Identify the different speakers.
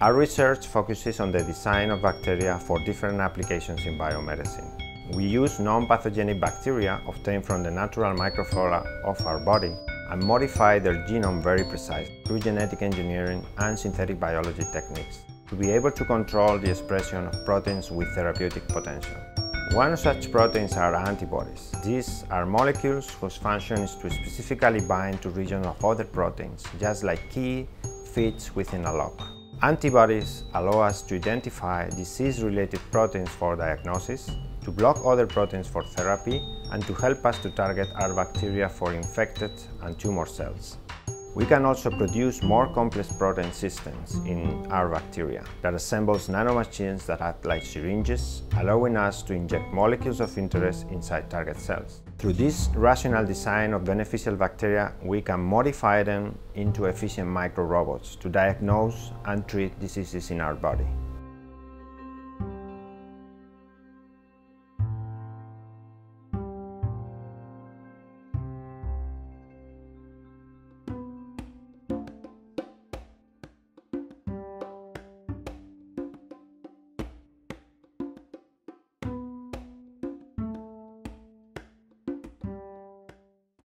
Speaker 1: Our research focuses on the design of bacteria for different applications in biomedicine. We use non-pathogenic bacteria obtained from the natural microflora of our body and modify their genome very precisely through genetic engineering and synthetic biology techniques to be able to control the expression of proteins with therapeutic potential. One such proteins are antibodies. These are molecules whose function is to specifically bind to regions of other proteins, just like key fits within a lock. Antibodies allow us to identify disease-related proteins for diagnosis, to block other proteins for therapy, and to help us to target our bacteria for infected and tumor cells. We can also produce more complex protein systems in our bacteria that assembles nanomachines that act like syringes, allowing us to inject molecules of interest inside target cells. Through this rational design of beneficial bacteria, we can modify them into efficient micro-robots to diagnose and treat diseases in our body.